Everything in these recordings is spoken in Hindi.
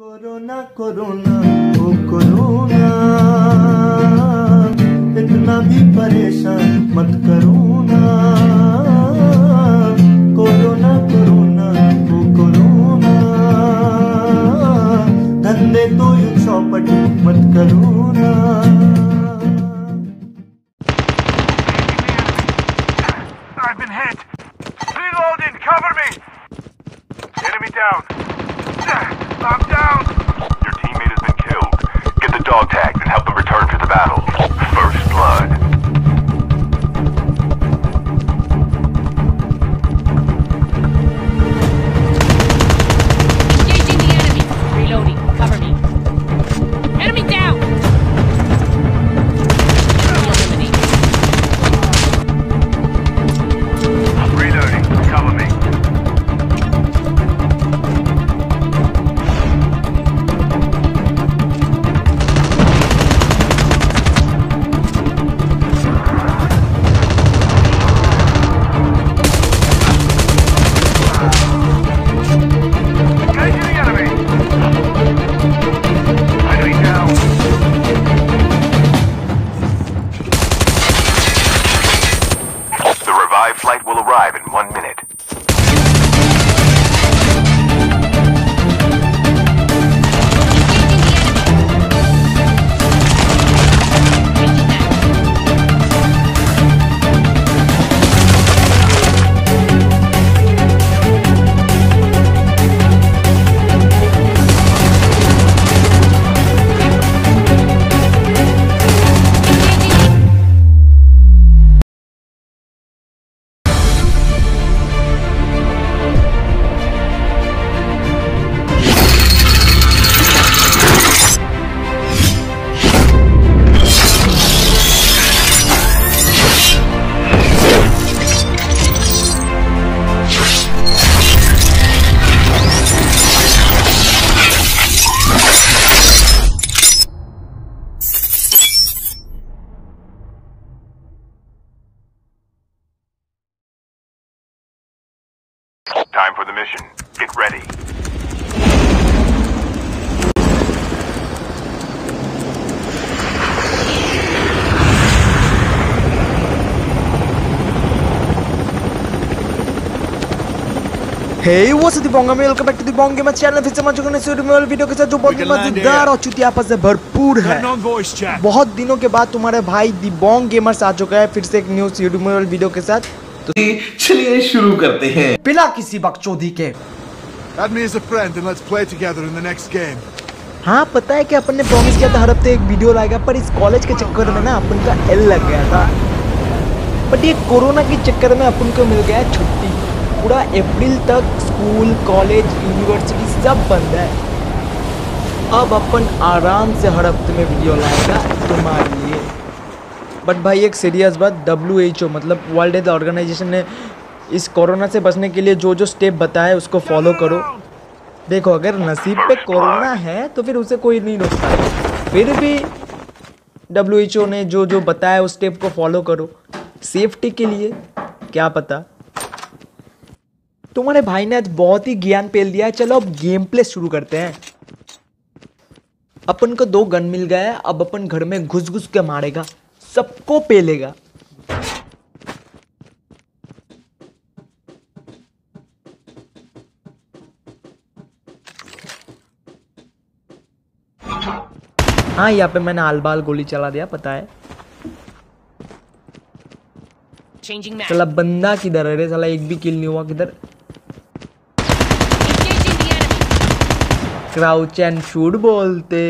कोरोना कोरोना ओ कोरोना इतना भी परेशान मत करो ना कोरोना कोरोना ओ कोरोना धंधे तो यूँ चौपट मत करो ना I've been hit. Reloading, cover me. Enemy down. Dog tags and help them return to the battle. First blood. Hey, what's up, Dibonga? Welcome back to the Bong Gamer channel. फिर से मैं चुका हूँ वीडियो के साथ जो बहुत ही मज़ेदार और चुतियापा से भरपूर है. बहुत दिनों के बाद तुम्हारे भाई दिबोंग गेमर्स आ चुका है फिर से एक न्यू यूट्यूब वीडियो के साथ तो चलिए शुरू करते हैं बिना किसी बकचोदी के Add me as a friend and let's play together in the next game. हाँ पता है कि अपन ने प्रॉमिस किया था हर हफ़्ते एक वीडियो लाएगा पर इस कॉलेज के चक्कर में ना अपन का एल लग गया था बट ये कोरोना के चक्कर में अपन को मिल गया है छुट्टी पूरा अप्रैल तक स्कूल, कॉलेज यूनिवर्सिटी सब बंद है। अब अपन आराम से हर हफ़्ते में वीडियो लाएगा तुम्हारे लिए। बट भाई, एक सीरियस बात डब्ल्यू एच ओ मतलब वर्ल्ड हेल्थ ऑर्गेनाइजेशन ने इस कोरोना से बचने के लिए जो जो स्टेप बताया उसको फॉलो करो। देखो, अगर नसीब पे कोरोना है तो फिर उसे कोई नहीं रोकता। फिर भी डब्ल्यू एच ओ ने जो जो बताया, उस स्टेप को फॉलो करो। सेफ्टी के लिए, क्या पता? तुम्हारे भाई ने आज बहुत ही ज्ञान पेल दिया है। चलो अब गेम प्ले शुरू करते हैं। अपन को दो गन मिल गया है। अब अपन घर में घुस घुस के मारेगा। सबको पेलेगा। हाँ यहाँ पे मैंने आल बाल गोली चला दिया पता है। चला बंदा किधर है रे? साला एक भी किल नहीं हुआ किधर Engaging the enemy. Crouch and shoot बोलते।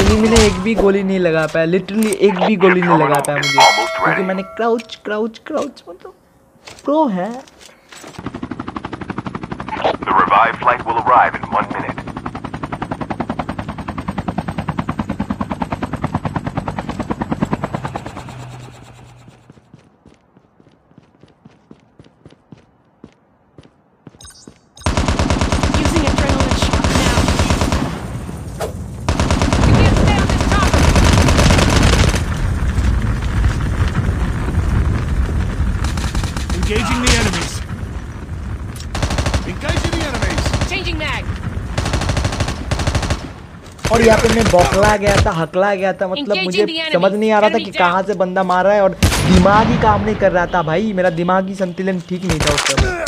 इन्हीं ने एक भी गोली नहीं लगा पाया लिटरली एक भी गोली नहीं लगा पाया मुझे। क्योंकि मैंने क्राउच क्राउच क्राउच मतलब प्रो है। The revived flight will arrive in one minute. यहाँ पे मैं बौखला गया था हकला गया था मतलब मुझे समझ नहीं आ रहा था कि कहाँ से बंदा मार रहा है और दिमाग ही काम नहीं कर रहा था भाई मेरा दिमाग ही संतुलन ठीक नहीं था उस समय।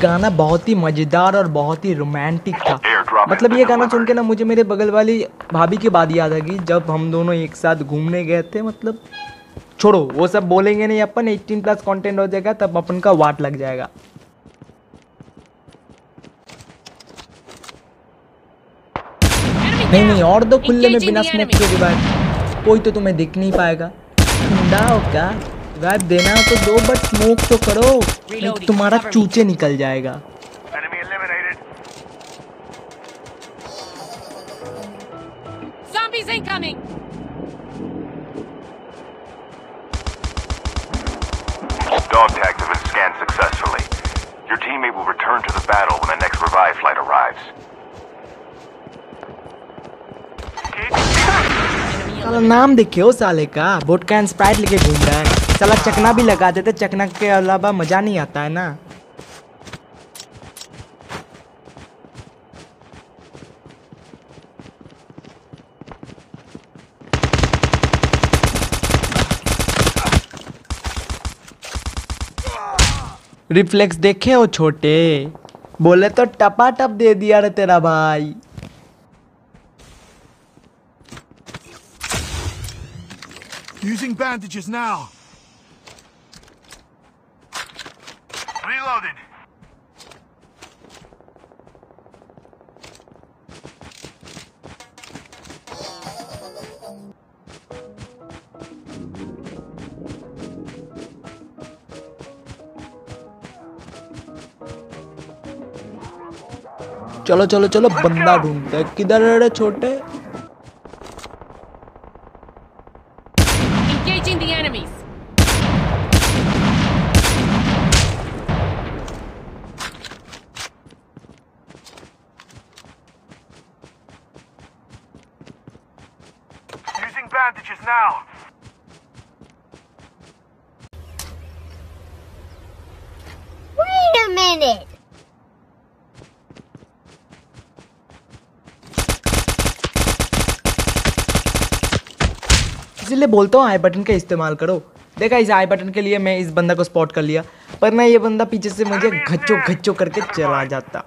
गाना बहुत ही मज़ेदार और बहुत ही रोमांटिक था। मतलब ये गाना सुन के ना मुझे मेरे बगल वाली भाभी की बात याद आ गई जब हम दोनों एक साथ घूमने गए थे मतलब छोड़ो वो सब बोलेंगे नहीं अपन 18 प्लस कंटेंट हो जाएगा तब अपन का वाट लग जाएगा। नहीं नहीं और दो खुले में बिना स्मोक के रिवाइव कोई तो तुम्हें दिख नहीं पाएगा। ठंडा हो देना तो दो बट स्मोक तो करो नहीं तो तुम्हारा चूचे निकल जाएगा. Dog tags have been scanned successfully. Your teammate will return to the battle when the next revive flight arrives. साला नाम देखे हो साले का बोट का स्प्राइट लेके घूम रहा है साला चकना भी लगा देते, चकना के अलावा मज़ा नहीं आता है ना। रिफ्लेक्स देखे हो छोटे? बोले तो टपा टप दे दिया रे तेरा भाई। Using bandages now. चलो चलो चलो बंदा ढूंढते हैं। किधर है छोटे Engaging the enemies. Using bandages now. Wait a minute. इसीलिए बोलता हूँ आई बटन का इस्तेमाल करो देखा इस आई बटन के लिए मैं इस बंदा को स्पॉट कर लिया पर ना ये बंदा पीछे से मुझे घच्चो घच्चो करके चला जाता.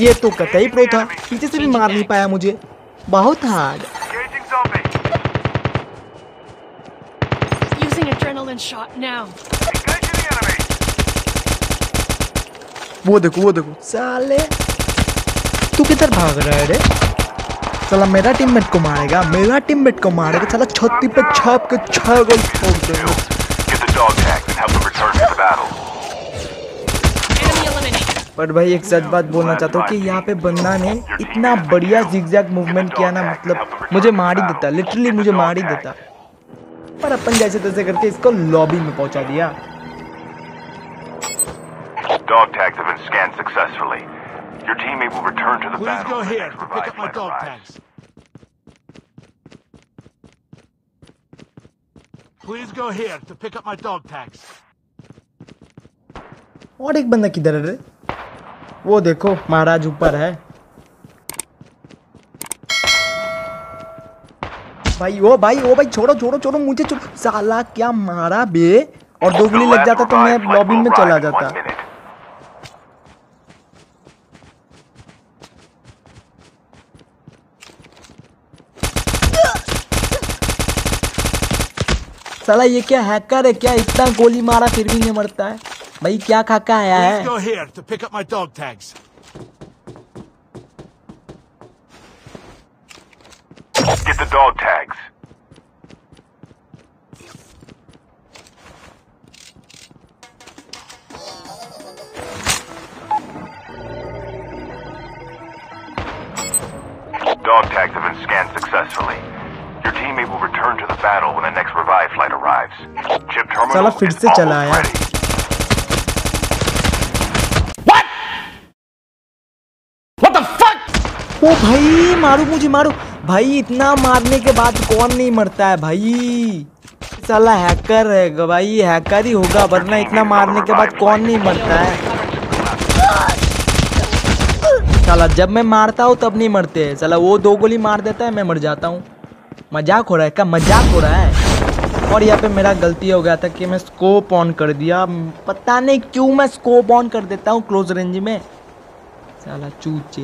ये तो कतई प्रो था पीछे से भी मार नहीं पाया मुझे बहुत hard. Using adrenaline shot now. Engaging the enemy. वो देखो वो देखो। साले। तू किधर भाग रहा है रे? साला मेरा टीममेट को मारेगा मेरा टीममेट को मारेगा साला छत्ती पे छाप के छह गोल ठोक देगा. पर भाई एक सच बात बोलना चाहता हूँ कि यहाँ पे बंदा ने इतना बढ़िया जिगजैग मूवमेंट किया ना मतलब मुझे मार ही देता लिटरली मुझे मार ही देता। पर अपन जैसे तैसे करके इसको लॉबी में पहुँचा दिया। Been scanned successfully. Your teammate will return to the Please battle Please go here to pick up my dog tags. Please go here to pick up my dog tags. और एक बंदा किधर है रे वो देखो महाराज ऊपर है भाई ओ भाई ओ भाई छोड़ो छोड़ो छोड़ो मुझे छोड़ो साला क्या मारा बे और दो गोली लग जाता तो मैं लॉबी में चला जाता साला ये क्या हैकर है? क्या इतना गोली मारा फिर भी नहीं मरता है? भाई क्या खाका आया है? Dog tags have been scanned successfully. Your teammate will return to the battle when the next revive flight arrives. Chip terminal is से चला almost आया। ready. ओ भाई मारो मुझे मारो। भाई इतना मारने के बाद कौन नहीं मरता है भाई? साला हैकर है भाई हैकर ही होगा वरना इतना मारने के बाद कौन नहीं मरता है? साला जब मैं मारता हूँ तब नहीं मरते। साला वो दो गोली मार देता है मैं मर जाता हूँ। मज़ाक हो रहा है, क्या मज़ाक हो रहा है? और यहाँ पे मेरा गलती हो गया था कि मैं स्कोप ऑन कर दिया। पता नहीं क्यों मैं स्कोप ऑन कर देता हूँ क्लोज रेंज में। साला चूचे।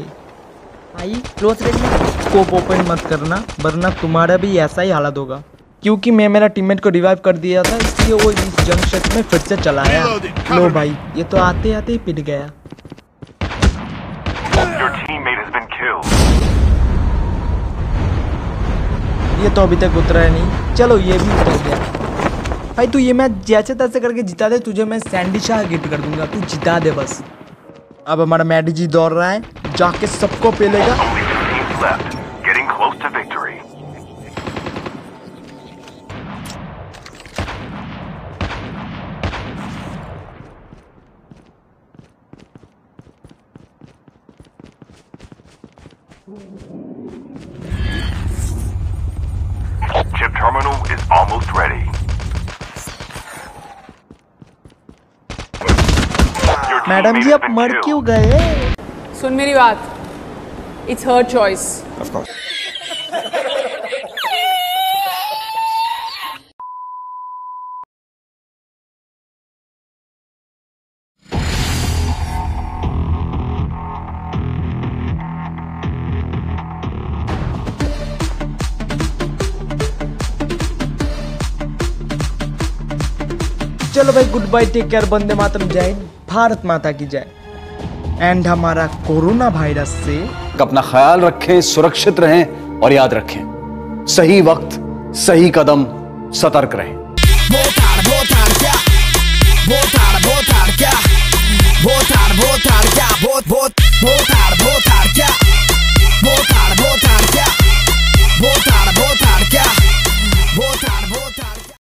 भाई क्लोज रेंज में स्कोप ओपन मत करना, वरना तुम्हारा भी ऐसा ही हालत होगा। क्योंकि मैं मेरा टीममेट को रिवाइव कर दिया था, इसलिए वो इस जंक्शन में फिर से चलाया लो भाई, ये तो आते आते ही पिट गया। ये तो अभी तक उतरा है नहीं। चलो, ये भी उतर गया। भाई, तू ये मैच जैसे तैसे करके जिता दे, तुझे मैं सैंडी शाह गिफ्ट कर दूँगा। तू जिता दे बस। अब हमारा मैडी जी दौड़ रहा है, जाके सबको पेलेगा। Only two teams left, getting close to victory. Chip terminal is almost ready. Your madam ji आप मर. क्यों गए? सुन मेरी बात। इट्स हर चॉइस चलो भाई गुड बाय टेक केयर बंदे मातरम जय हिंद, भारत माता की जय। एंड हमारा कोरोना वायरस से अपना ख्याल रखें सुरक्षित रहें और याद रखें। सही वक्त सही कदम सतर्क रहें.